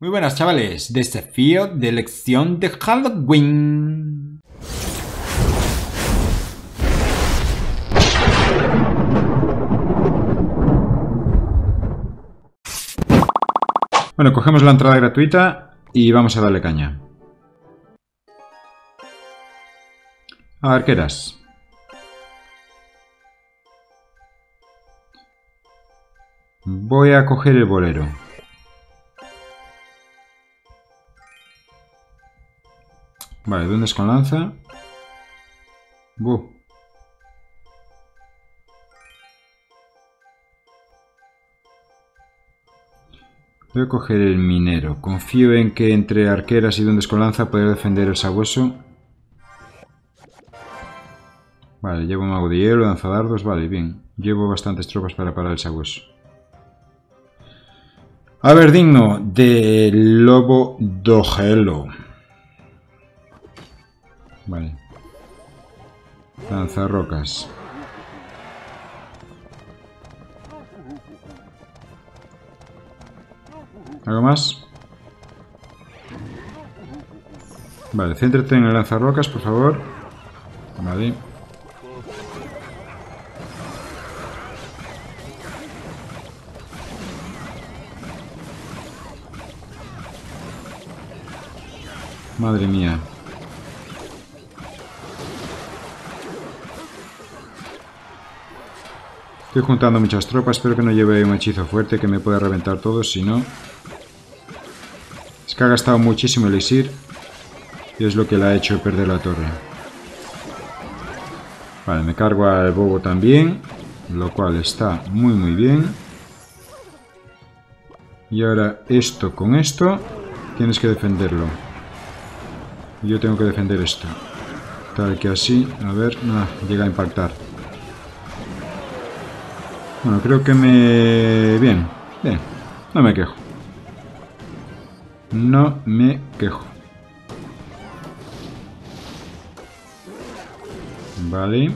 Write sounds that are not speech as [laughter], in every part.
Muy buenas chavales, desafío de elección de Halloween. Bueno, cogemos la entrada gratuita y vamos a darle caña. Arqueras. Voy a coger el bolero. Vale, ¿dónde es con lanza? Buh. Voy a coger el minero. Confío en que entre arqueras y duendes con lanza poder defender el sabueso. Vale, llevo mago de hielo, lanzadardos, vale, bien. Llevo bastantes tropas para parar el sabueso. A ver, digno de lobo do Vale. rocas. ¿Algo más? Vale, céntrate en el lanzarrocas, por favor. Madre mía. Estoy juntando muchas tropas, espero que no lleve un hechizo fuerte que me pueda reventar todo, si no... Es que ha gastado muchísimo elixir y es lo que le ha hecho perder la torre. Vale, me cargo al bobo también, lo cual está muy muy bien. Y ahora esto con esto, tienes que defenderlo. Yo tengo que defender esto. Tal que así, a ver, nada, llega a impactar. Bueno, creo que me... Bien, bien. No me quejo. No me quejo. Vale.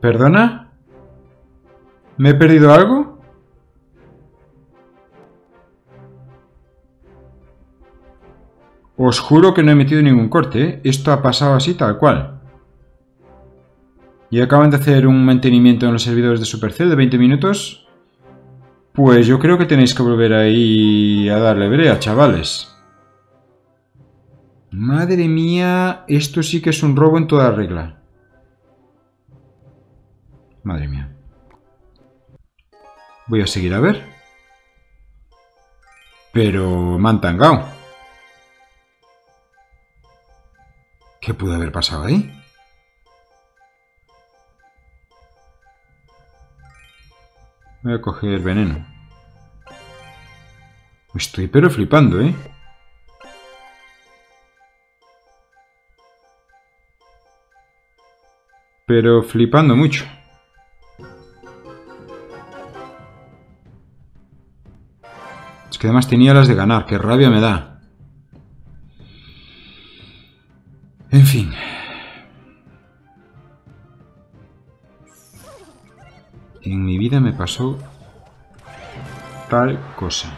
¿Perdona? ¿Me he perdido algo? Os juro que no he metido ningún corte, ¿eh? Esto ha pasado así tal cual. Y acaban de hacer un mantenimiento en los servidores de Supercell de 20 minutos. Pues yo creo que tenéis que volver ahí a darle brea, chavales. Madre mía, esto sí que es un robo en toda regla. Madre mía. Voy a seguir a ver. Pero me han tangado. ¿Qué pudo haber pasado ahí? Voy a coger veneno. Estoy pero flipando, ¿eh? Pero flipando mucho. Es que además tenía las de ganar. ¡Qué rabia me da! En fin. En mi vida me pasó tal cosa.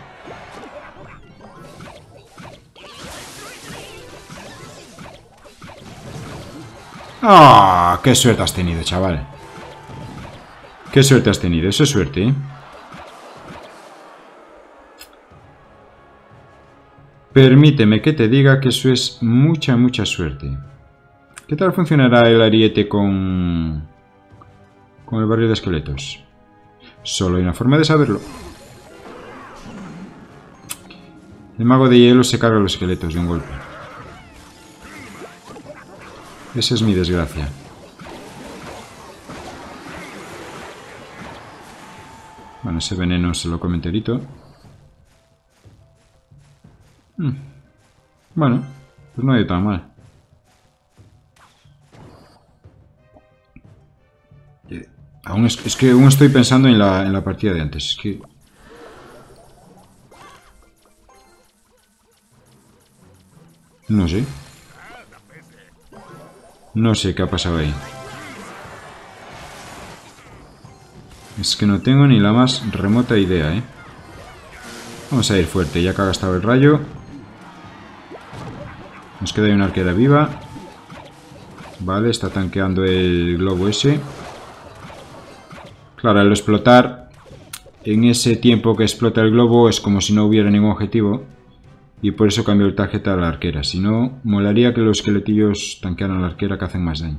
¡Ah! ¡Qué suerte has tenido, chaval! ¡Qué suerte has tenido! Eso es suerte, ¿eh? Permíteme que te diga que eso es mucha, mucha suerte. ¿Qué tal funcionará el ariete con... con el barrio de esqueletos? Solo hay una forma de saberlo. El mago de hielo se carga los esqueletos de un golpe. Esa es mi desgracia. Bueno, ese veneno se lo come enterito. Bueno, pues no ha ido tan mal. Aún es, que aún estoy pensando en la, en la partida de antes. Es que... No sé. No sé qué ha pasado ahí. Es que no tengo ni la más remota idea, ¿eh? Vamos a ir fuerte, ya que ha gastado el rayo. Nos queda ahí una arquera viva. Vale, está tanqueando el globo ese. Claro, al explotar, en ese tiempo que explota el globo es como si no hubiera ningún objetivo. Y por eso cambió el tarjeta a la arquera. Si no, molaría que los esqueletillos tanquearan a la arquera que hacen más daño.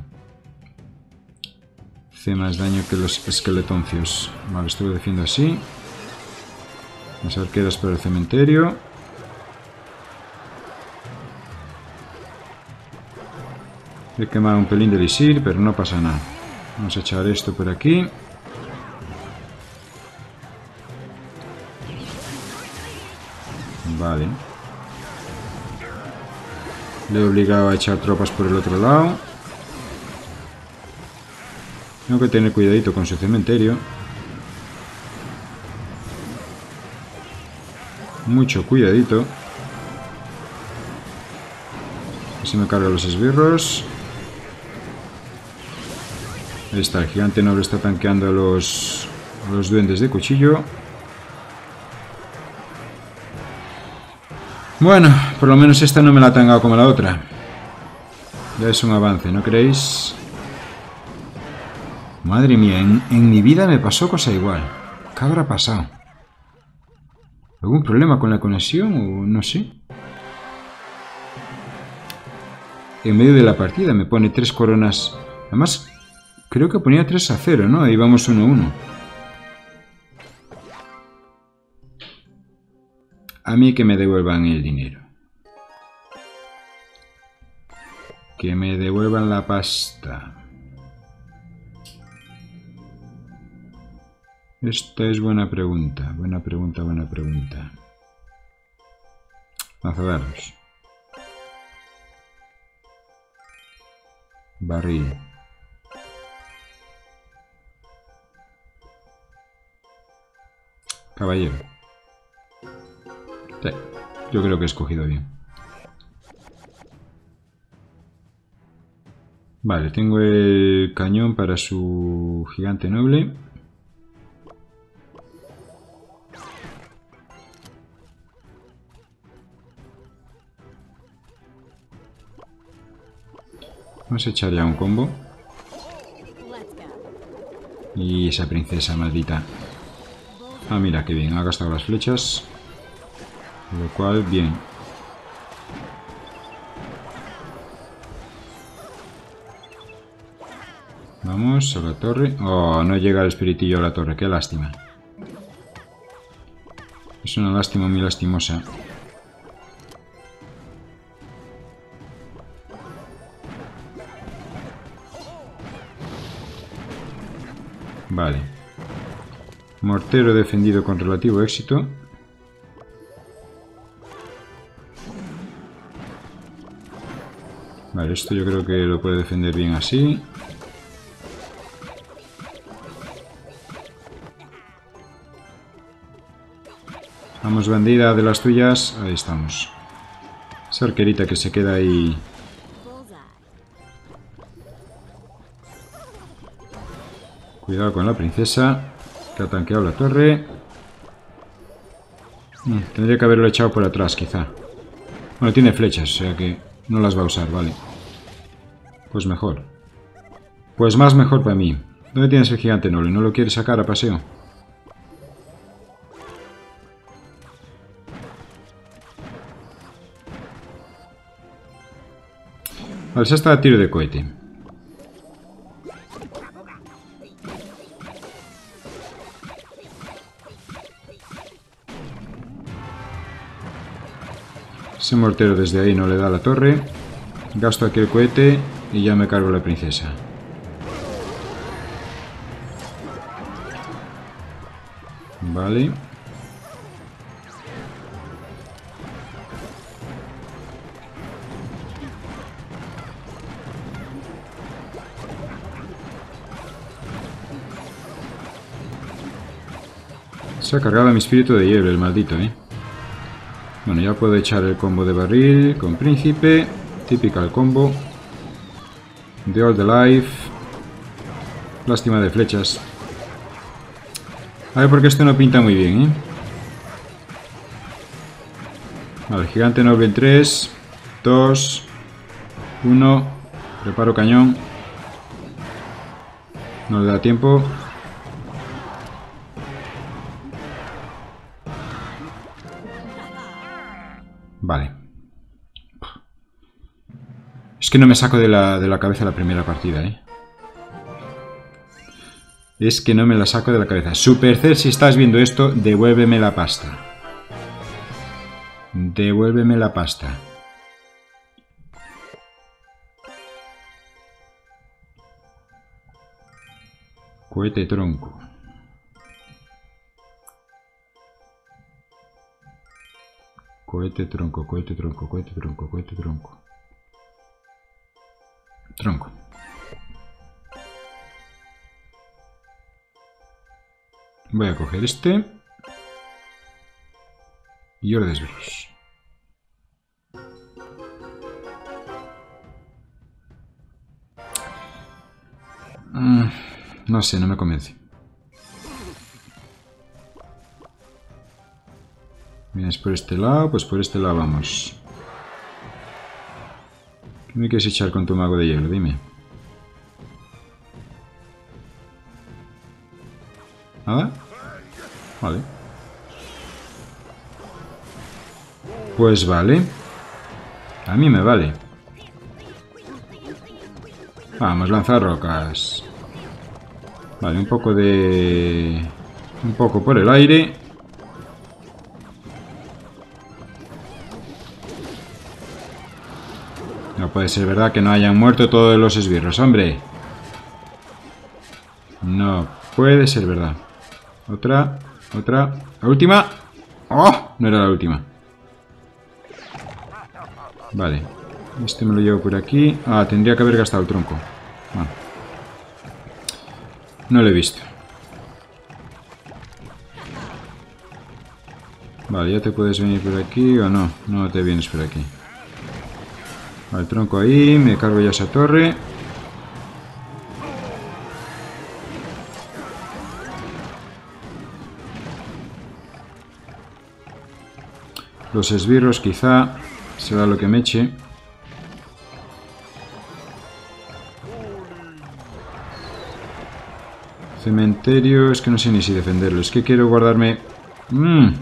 Hace más daño que los esqueletoncios. Vale, estuve defiendo así. Las arqueras por el cementerio. He quemado un pelín de lisir, pero no pasa nada. Vamos a echar esto por aquí. Vale. Le he obligado a echar tropas por el otro lado. Tengo que tener cuidadito con su cementerio. Mucho cuidadito. Así me carga los esbirros. Está, el gigante noble está tanqueando a los, a los duendes de cuchillo. Bueno, por lo menos esta no me la ha tangado como la otra. Ya es un avance, ¿no creéis? Madre mía, en, en mi vida me pasó cosa igual. ¿Qué habrá pasado? ¿Algún problema con la conexión o no sé? En medio de la partida me pone tres coronas. Además, creo que ponía 3 a 0, ¿no? Ahí vamos 1 a 1. A mí que me devuelvan el dinero. Que me devuelvan la pasta. Esta es buena pregunta, buena pregunta, buena pregunta. Lanzadardos. Barril. Caballero. Sí, yo creo que he escogido bien. Vale, tengo el cañón para su gigante noble. Vamos a echar ya un combo. Y esa princesa maldita. Ah, mira, qué bien. Ha gastado las flechas. Lo cual, bien. Vamos a la torre. Oh, no llega el espiritillo a la torre. Qué lástima. Es una lástima muy lastimosa. Vale. Mortero defendido con relativo éxito. Vale, esto yo creo que lo puede defender bien así. Vamos, bandida de las tuyas. Ahí estamos. Esa arquerita que se queda ahí Cuidado con la princesa, que ha tanqueado la torre. Mm, tendría que haberlo echado por atrás, quizá. Bueno, tiene flechas, o sea que no las va a usar, vale. Pues mejor. Pues más mejor para mí. ¿Dónde tienes el gigante noble? ¿No lo quieres sacar a paseo? Vale, se está a tiro de cohete. Ese mortero desde ahí no le da la torre. Gasto aquí el cohete y ya me cargo la princesa. Vale. Se ha cargado mi espíritu de hielo, el maldito, ¿eh? Bueno, ya puedo echar el combo de barril con príncipe. Típica el combo. The All the Life. Lástima de flechas. A ver, porque esto no pinta muy bien, ¿eh? Vale, gigante noble en 3, 2, 1. Preparo cañón. No le da tiempo. Que no me saco de la, de la cabeza la primera partida, ¿eh? Es que no me la saco de la cabeza. Supercell, si estás viendo esto, devuélveme la pasta. Devuélveme la pasta. Cohete tronco. Cohete tronco, cohete tronco, cohete tronco, cohete tronco. Tronco. Voy a coger este. Y ahora desvelos. Mm, no sé, no me convence. Vienes por este lado, pues por este lado vamos. ¿Qué me quieres echar con tu mago de hielo? Dime. ¿Nada? Vale. Pues vale. A mí me vale. Vamos, lanzar rocas. Vale, un poco de... Un poco por el aire. Puede ser verdad que no hayan muerto todos los esbirros, hombre. No puede ser verdad. Otra, otra. La última. ¡Oh! No era la última. Vale. Este me lo llevo por aquí. Ah, tendría que haber gastado el tronco. Ah. No lo he visto. Vale, ya te puedes venir por aquí o no. No te vienes por aquí. El tronco ahí. Me cargo ya esa torre. Los esbirros quizá será lo que me eche. Cementerio, es que no sé ni si defenderlo. Es que quiero guardarme... ¡Mmm!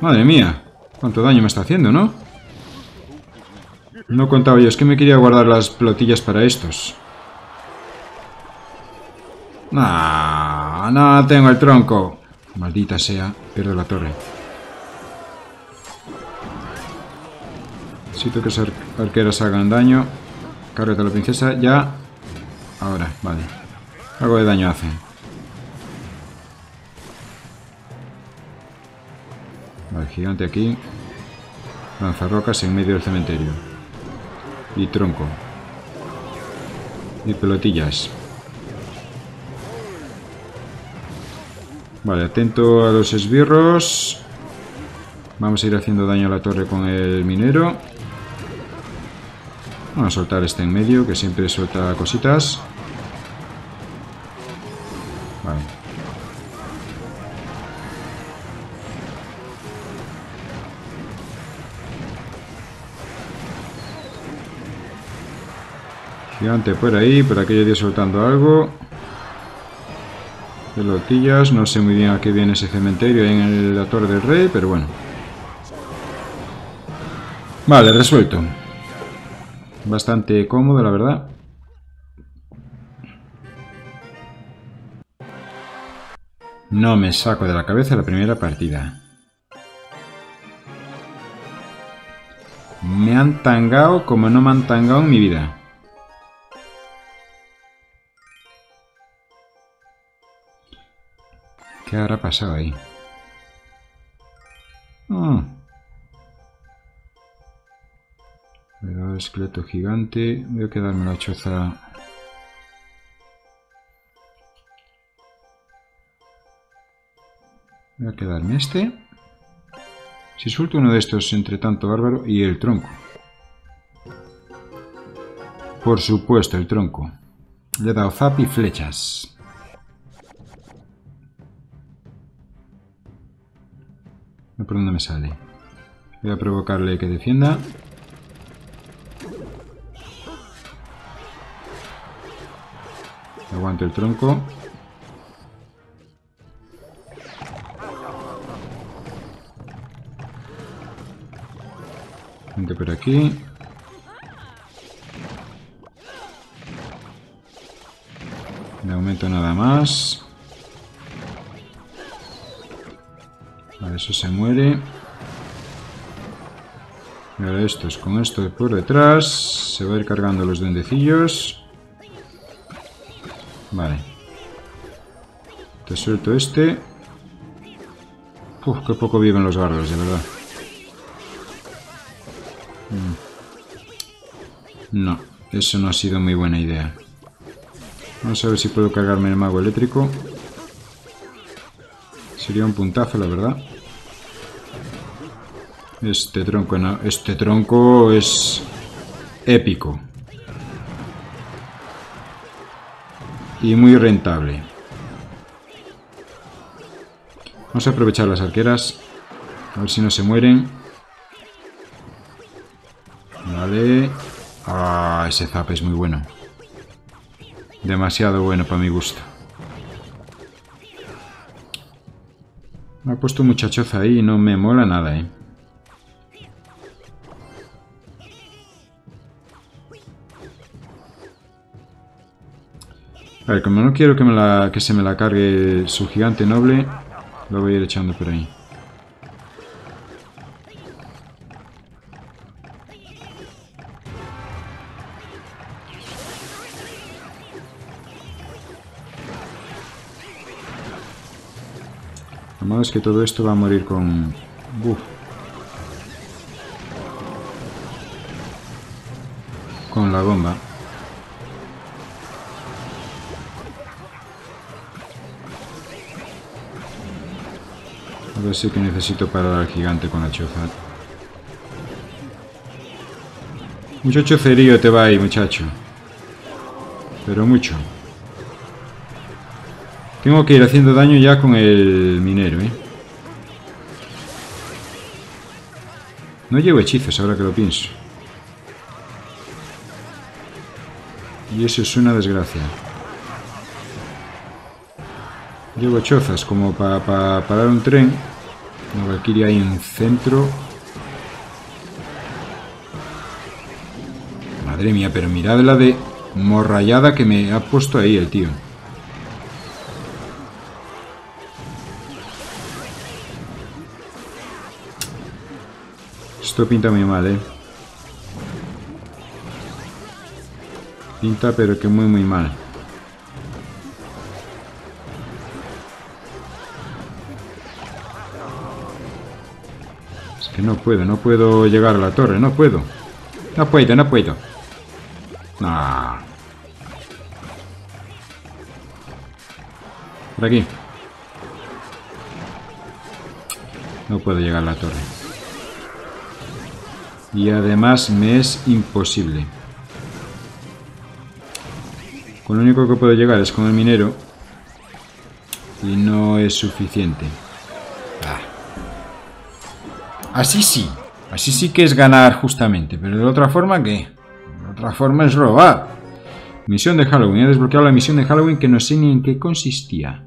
Madre mía, cuánto daño me está haciendo, ¿no? No contaba yo, es que me quería guardar las plotillas para estos. No, no tengo el tronco. Maldita sea, pierdo la torre. Necesito que esas arqueras hagan daño. Cárgate a la princesa ya. Ahora, vale. Algo de daño hace. Vale, gigante aquí. Lanzarrocas en medio del cementerio. Y tronco. Y pelotillas. Vale, atento a los esbirros. Vamos a ir haciendo daño a la torre con el minero. Vamos a soltar este en medio, que siempre suelta cositas. Gigante por ahí, por aquello de soltando algo. Pelotillas, no sé muy bien a qué viene ese cementerio en la Torre del Rey, pero bueno. Vale, resuelto. Bastante cómodo, la verdad. No me saco de la cabeza la primera partida. Me han tangado como no me han tangado en mi vida. ¿Qué habrá pasado ahí? Ah. el esqueleto gigante. Voy a quedarme la choza. Voy a quedarme este. Si suelto uno de estos entre tanto bárbaro y el tronco. Por supuesto, el tronco. Le he dado zap y flechas. Por dónde me sale. Voy a provocarle que defienda. Aguanto el tronco. Gente por aquí. De momento nada más. Eso se muere. Y ahora estos con esto por detrás. Se va a ir cargando los duendecillos. Vale. Te suelto este. Uf, qué poco viven los bardos, de verdad. Mm. No, eso no ha sido muy buena idea. Vamos a ver si puedo cargarme el mago eléctrico. Sería un puntazo, la verdad. Este tronco, este tronco es épico. Y muy rentable. Vamos a aprovechar las arqueras. A ver si no se mueren. Vale. Ah, ese zap es muy bueno. Demasiado bueno para mi gusto. Me ha puesto un muchachoza ahí y no me mola nada, eh. A ver, como no quiero que, me la, que se me la cargue su gigante noble, lo voy a ir echando por ahí. Lo malo es que todo esto va a morir con... Uf. Con la bomba. Ahora sí que necesito parar al gigante con la choza. Mucho chocerío te va ahí, muchacho. Pero mucho. Tengo que ir haciendo daño ya con el minero, ¿eh? No llevo hechizos ahora que lo pienso. Y eso es una desgracia. Llevo chozas como para parar un tren. Una Valkyria ahí en centro. Madre mía, pero mirad la de morrayada que me ha puesto ahí el tío. Esto pinta muy mal, eh. Pinta pero que muy muy mal. No puedo, no puedo llegar a la torre, no puedo. No puedo, no puedo. No. Por aquí. No puedo llegar a la torre. Y además me es imposible. Con lo único que puedo llegar es con el minero. Y no es suficiente. Así sí. Así sí que es ganar justamente. Pero de otra forma, ¿qué? De otra forma es robar. Misión de Halloween. He desbloqueado la misión de Halloween que no sé ni en qué consistía.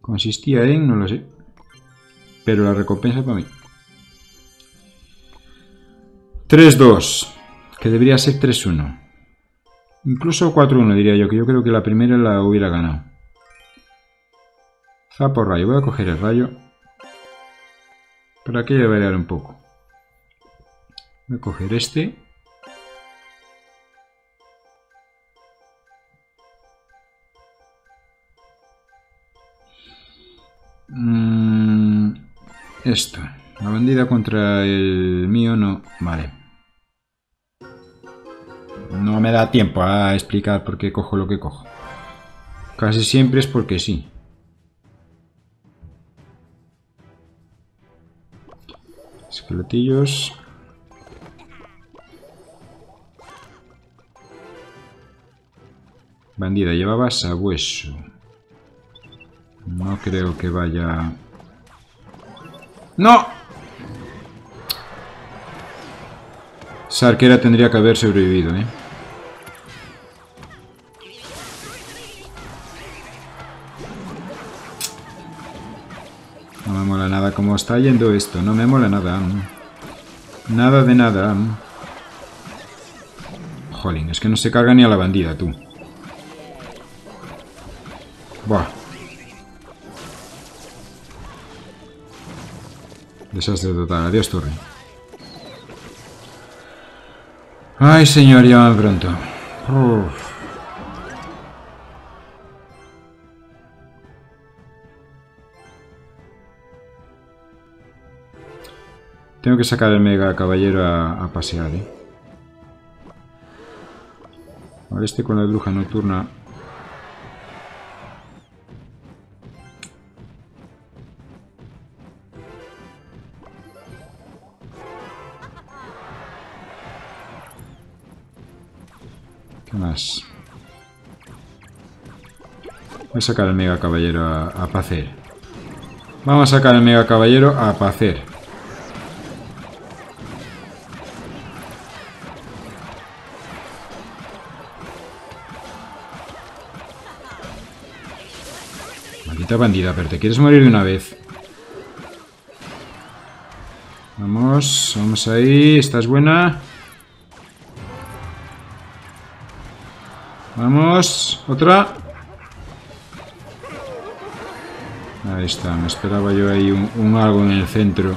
Consistía en... no lo sé. Pero la recompensa para mí. 3-2. Que debería ser 3-1. Incluso 4-1 diría yo, que yo creo que la primera la hubiera ganado. Zapo rayo. Voy a coger el rayo. Para que voy a variar un poco. Voy a coger este. Mm, esto. La bandida contra el mío no. Vale. No me da tiempo a explicar por qué cojo lo que cojo. Casi siempre es porque sí. Esqueletillos. Bandida, llevaba sabueso. No creo que vaya... ¡No! Esa arquera tendría que haber sobrevivido, ¿eh? Cómo está yendo esto. No me mola nada. Nada de nada. Jolín, es que no se carga ni a la bandida, tú. Buah. Desastre total. Adiós, torre. Ay, señor, ya pronto. Tengo que sacar el mega caballero a, pasear, ¿eh? Ahora este con la bruja nocturna. ¿Qué más? Voy a sacar el mega caballero a, a pacer. Vamos a sacar el mega caballero a pacer. Bandida, pero te quieres morir de una vez. Vamos, vamos ahí. Estás buena. Vamos, otra. Ahí está, me esperaba yo ahí un, algo en el centro.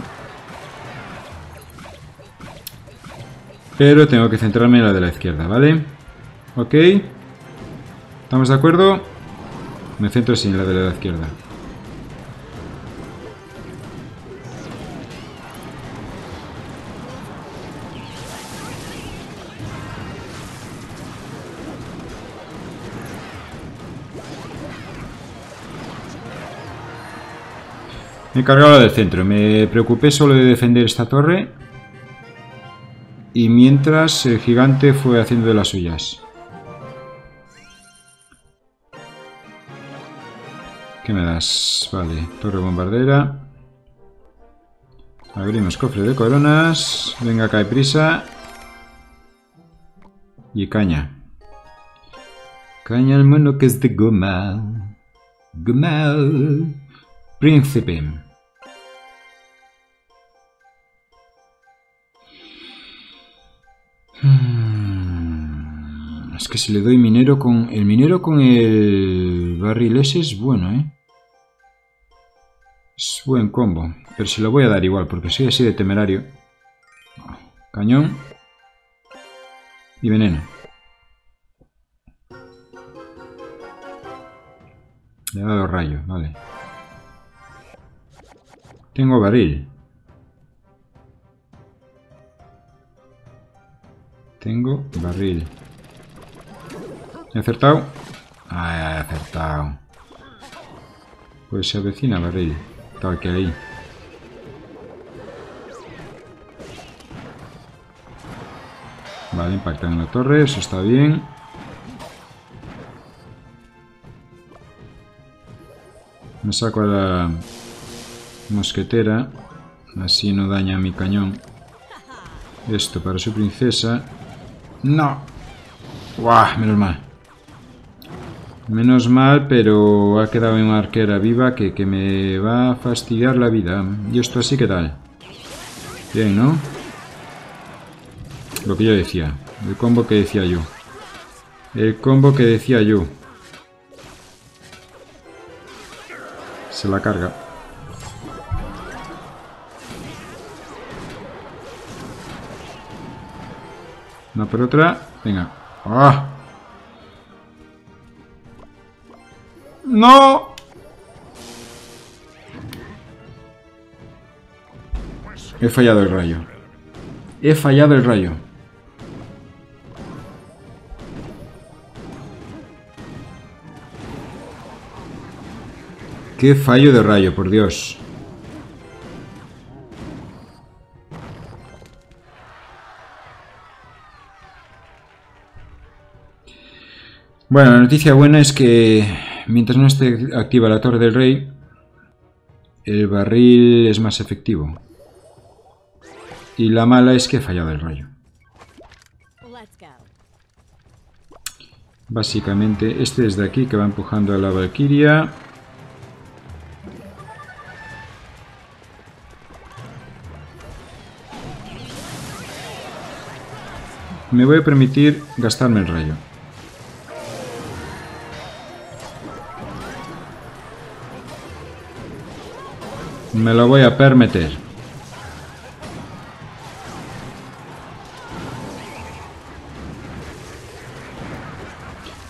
Pero tengo que centrarme en la de la izquierda, ¿vale? Ok. ¿Estamos de acuerdo? Me centro sin la de la izquierda. Me he cargado del centro. Me preocupé solo de defender esta torre. Y mientras el gigante fue haciendo de las suyas. ¿Qué me das? Vale, torre bombardera. Abrimos cofre de coronas. Venga, cae prisa. Y caña. Caña al mono que es de goma. Goma. Príncipe. Hmm. Es que si le doy minero con... El minero con el barril ese es bueno, ¿eh? Es buen combo. Pero se lo voy a dar igual, porque soy así de temerario. Cañón. Y veneno. Le he dado rayo, vale. Tengo barril. Tengo barril. ¿He acertado? Ah, he acertado. Pues se avecina barril. Ahí. Vale, impacta en la torre, eso está bien. Me saco a la mosquetera, así no daña mi cañón. Esto para su princesa. ¡No! ¡Guau! Menos mal. Menos mal, pero ha quedado una arquera viva que, que me va a fastidiar la vida. ¿Y esto así qué tal? Bien, ¿no? Lo que yo decía. El combo que decía yo. El combo que decía yo. Se la carga. Una por otra. Venga. ¡Ah! ¡No! He fallado el rayo. He fallado el rayo. Qué fallo de rayo, por Dios. Bueno, la noticia buena es que mientras no esté activa la Torre del Rey, el barril es más efectivo. Y la mala es que he fallado el rayo. Básicamente, este desde aquí que va empujando a la Valkyria. Me voy a permitir gastarme el rayo. Me lo voy a permitir.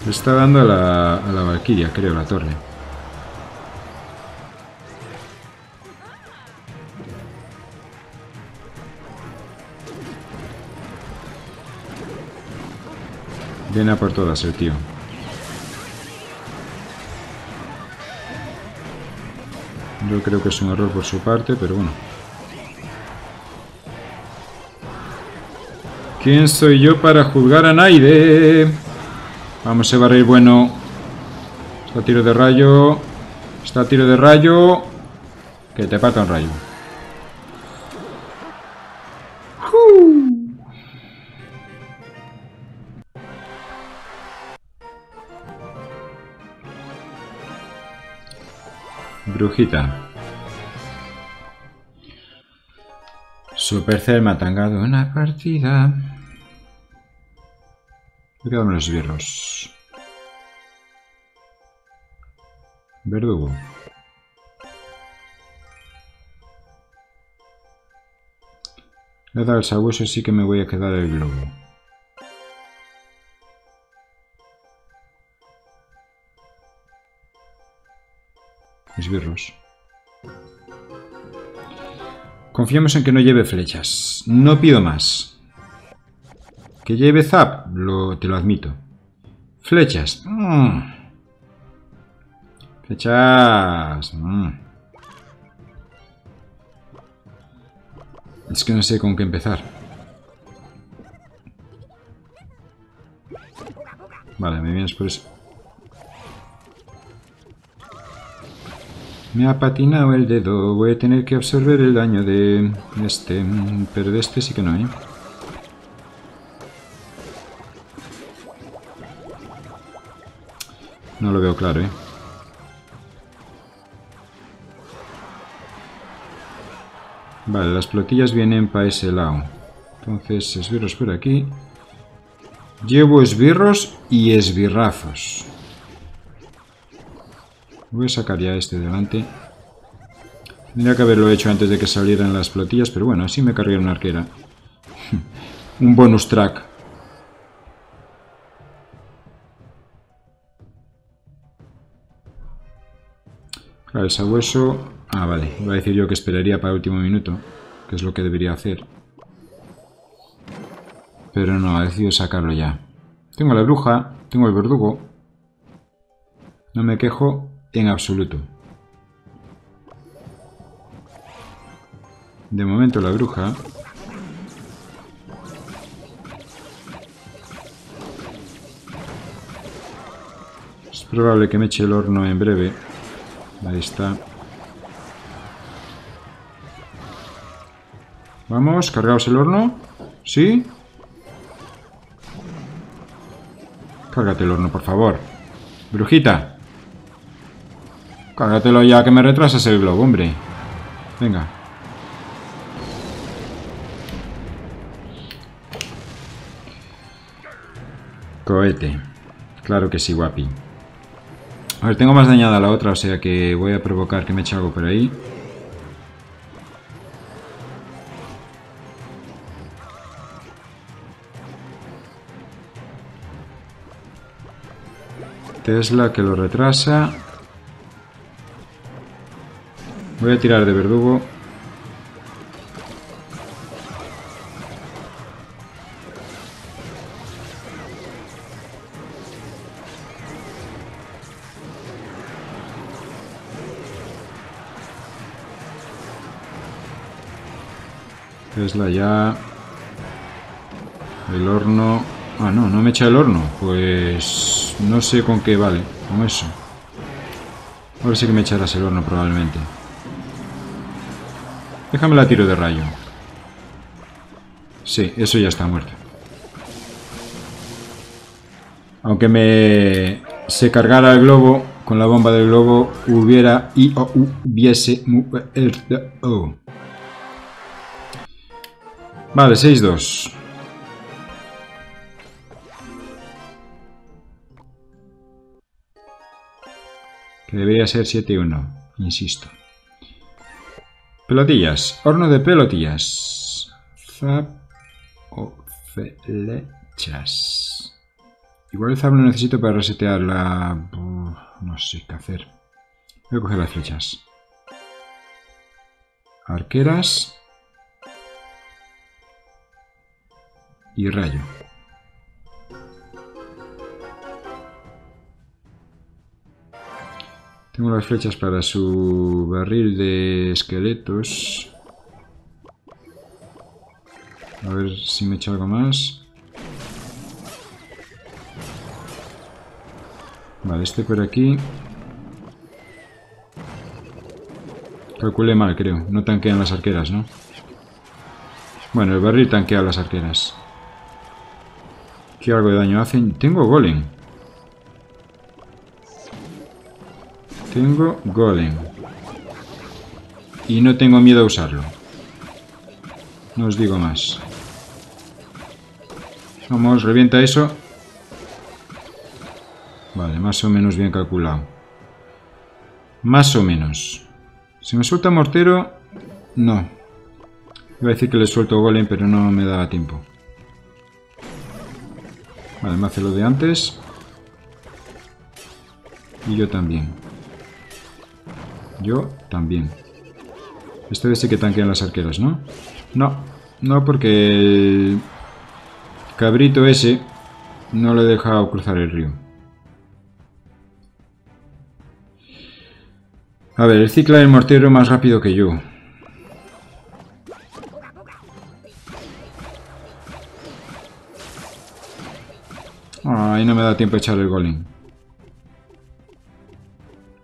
Le está dando a la, a la Valkyria, creo, la torre. Viene a por todas el tío. Yo creo que es un error por su parte, pero bueno. ¿Quién soy yo para juzgar a Naide? Vamos, a barril bueno. Está tiro de rayo. Está tiro de rayo. Que te parta un rayo. Brujita. Supercell me ha tangado una partida. Voy a los hierros. Verdugo. Le he dado el sabueso, así que me voy a quedar el globo. Esbirros. Confiamos en que no lleve flechas. No pido más. Que lleve zap, lo, te lo admito. Flechas. Mm. Flechas. Mm. Es que no sé con qué empezar. Vale, me vienes por eso. Me ha patinado el dedo. Voy a tener que absorber el daño de este. Pero de este sí que no, ¿eh? No lo veo claro, ¿eh? Vale, las plotillas vienen para ese lado. Entonces, esbirros por aquí. Llevo esbirros y esbirrazos. Voy a sacar ya este delante. Tendría que haberlo hecho antes de que salieran las plotillas, pero bueno, así me cargué una arquera. [laughs] Un bonus track. Claro, el sabueso... Ah, vale. Iba a decir yo que esperaría para el último minuto, que es lo que debería hacer. Pero no, ha decidido sacarlo ya. Tengo la bruja, tengo el verdugo. No me quejo en absoluto. De momento la bruja... Es probable que me eche el horno en breve. Ahí está. Vamos, cargaos el horno. ¿Sí? Cárgate el horno, por favor. Brujita. Cárgatelo ya que me retrasas el globo, hombre. Venga. Cohete. Claro que sí, guapi. A ver, tengo más dañada la otra, o sea que voy a provocar que me eche algo por ahí. Tesla que lo retrasa. Voy a tirar de verdugo. Tesla ya. El horno. Ah, no, no me echa el horno. Pues no sé con qué vale, con eso. Ahora sí que me echarás el horno probablemente. Déjame la tiro de rayo. Sí, eso ya está muerto. Aunque me se cargara el globo, con la bomba del globo hubiera y o hubiese... Oh. Vale, 6-2. Que debería ser 7-1, insisto. Pelotillas. Horno de pelotillas. Zap o flechas. Igual el zap lo necesito para resetear la... No sé qué hacer. Voy a coger las flechas. Arqueras. Y rayo. Tengo las flechas para su barril de esqueletos. A ver si me echa algo más. Vale, este por aquí. Calculé mal, creo. No tanquean las arqueras, ¿no? Bueno, el barril tanquea las arqueras. ¿Qué algo de daño hacen? Tengo golem. Tengo golem. Y no tengo miedo a usarlo. No os digo más. Vamos, revienta eso. Vale, más o menos bien calculado. Más o menos. Si me suelta mortero, no. Iba a decir que le suelto golem, pero no me daba tiempo. Vale, me hace lo de antes. Y yo también. Yo también. Este de sí que tanquean las arqueras, ¿no? No, no porque el cabrito ese no le he dejado cruzar el río. A ver, el cicla del mortero más rápido que yo. Ay, no me da tiempo a echar el golem.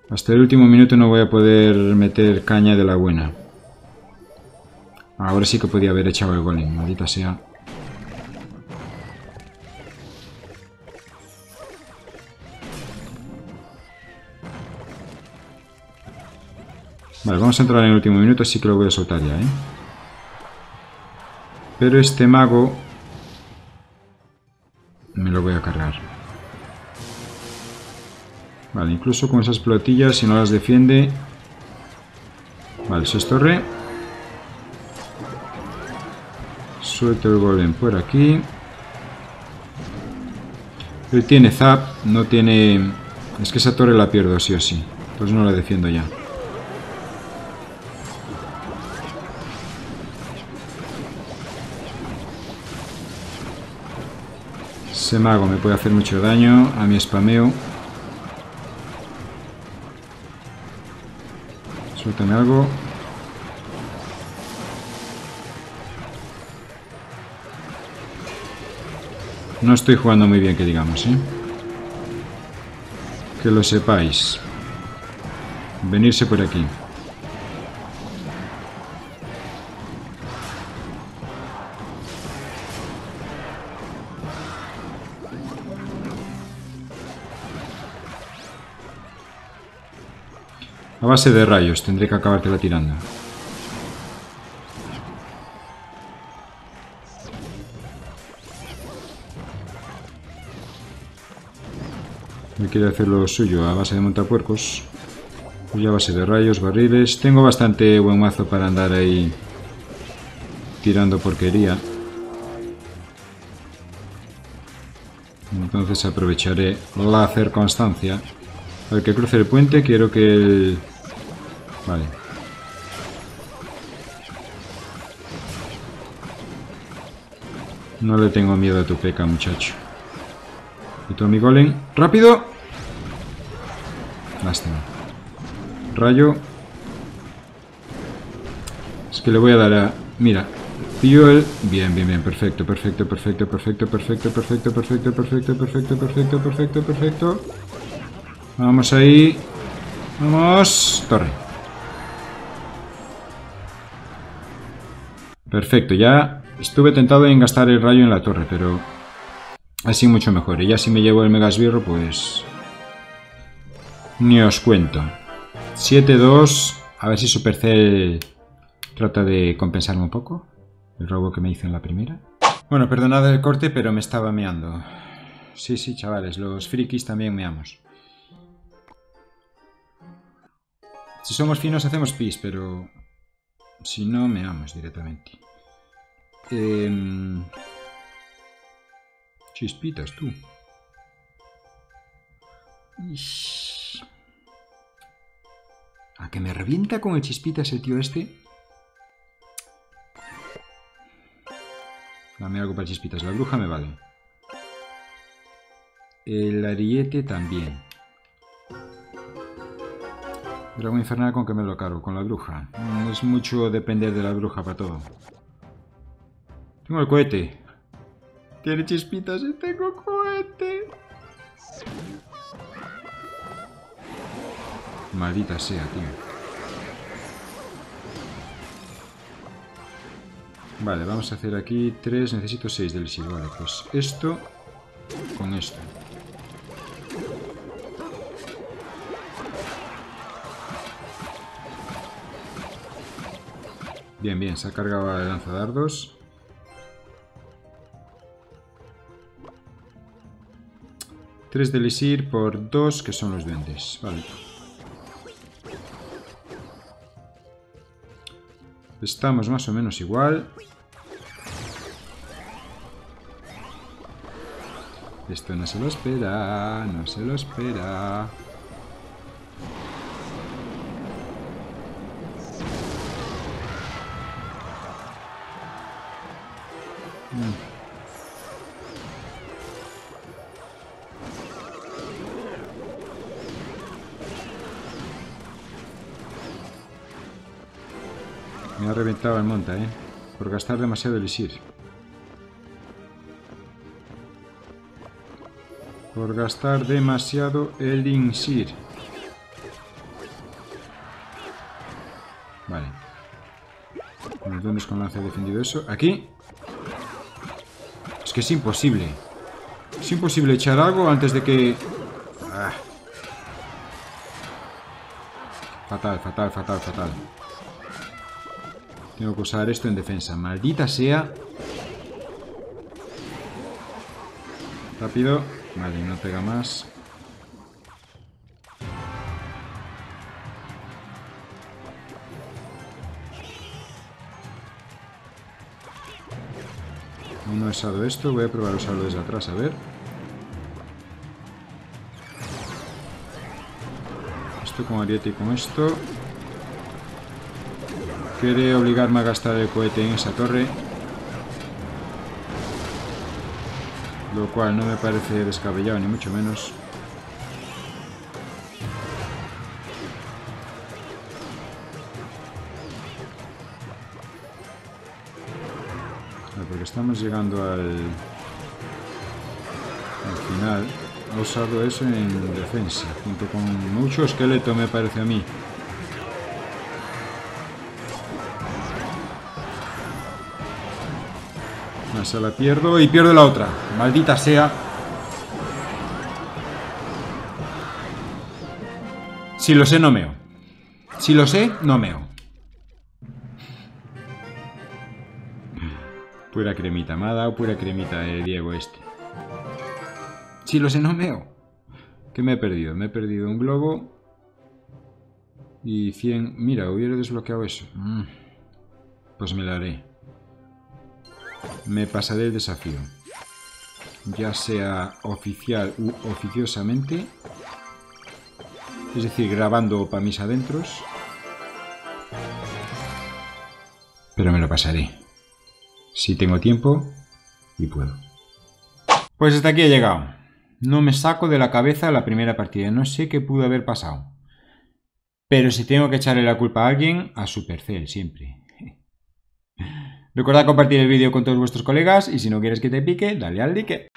Hasta el último minuto no voy a poder meter caña de la buena. Ahora sí que podía haber echado el golem, maldita sea. Vale, vamos a entrar en el último minuto, así que lo voy a soltar ya, ¿eh? Pero este mago... incluso con esas pelotillas, si no las defiende... Vale, se torre. Suelto el golem por aquí. Él tiene zap, no tiene... Es que esa torre la pierdo sí o sí. Pues no la defiendo ya. Ese mago me puede hacer mucho daño a mi spameo. Algo. No estoy jugando muy bien, que digamos, ¿eh? Que lo sepáis. Venirse por aquí. A base de rayos, tendré que acabártela tirando. Me quiere hacer lo suyo a base de montapuercos. Pues a base de rayos, barriles. Tengo bastante buen mazo para andar ahí tirando porquería. Entonces aprovecharé la circunstancia. Al que cruce el puente quiero que el... Vale. No le tengo miedo a tu peca, muchacho. Y tu mi golem. ¡Rápido! Lástima. Rayo. Es que le voy a dar a... Mira. Pillo el... Bien, bien, bien. Perfecto, perfecto, perfecto, perfecto, perfecto, perfecto, perfecto, perfecto, perfecto, perfecto, perfecto, perfecto. Vamos ahí. Vamos. Torre. Perfecto, ya estuve tentado en gastar el rayo en la torre, pero así mucho mejor. Y ya si me llevo el megasbirro, pues... Ni os cuento. 7-2. A ver si Supercell trata de compensarme un poco. El robo que me hizo en la primera. Bueno, perdonad el corte, pero me estaba meando. Sí, sí, chavales, los frikis también meamos. Si somos finos hacemos pis, pero... Si no, meamos directamente. Em, chispitas, tú. A que me revienta con el chispitas el tío este. Dame algo para chispitas. La bruja me vale. El ariete también. Dragón infernal con que me lo cargo. Con la bruja. No es mucho depender de la bruja para todo. Tengo el cohete. Tiene chispitas y tengo cohete. Maldita sea, tío. Vale, vamos a hacer aquí tres. Necesito seis del elixir. Vale, pues esto con esto. Bien, bien, se ha cargado el lanzadardos. Tres de elixir por dos, que son los duendes. Vale. Estamos más o menos igual. Esto no se lo espera, no se lo espera. ¿Eh? Por gastar demasiado elixir. Por gastar demasiado elixir. Vale. Los con lanza he defendido eso. Aquí. Es que es imposible. Es imposible echar algo antes de que... Ah. Fatal, fatal, fatal, fatal. Tengo que usar esto en defensa. Maldita sea. Rápido. Vale, no pega más. No he usado esto. Voy a probar a usarlo desde atrás, a ver. Esto con ariete y con esto. Quiere obligarme a gastar el cohete en esa torre. Lo cual no me parece descabellado, ni mucho menos. Porque estamos llegando al, al final. Ha usado eso en defensa, junto con mucho esqueleto me parece a mí. Se la pierdo y pierdo la otra. Maldita sea. Si lo sé, no meo. Si lo sé, no meo. Pura cremita. Me ha dado pura cremita de Diego este. Si lo sé, no meo. ¿Qué me he perdido? Me he perdido un globo. Y 100... Mira, hubiera desbloqueado eso. Mm. Pues me la haré me pasaré el desafío. Ya sea oficial u oficiosamente. Es decir, grabando para mis adentros. Pero me lo pasaré. Si tengo tiempo y puedo. Pues hasta aquí he llegado. No me saco de la cabeza la primera partida. No sé qué pudo haber pasado. Pero si tengo que echarle la culpa a alguien, a Supercell siempre. [laughs] Recordad compartir el vídeo con todos vuestros colegas y si no quieres que te pique, dale al like.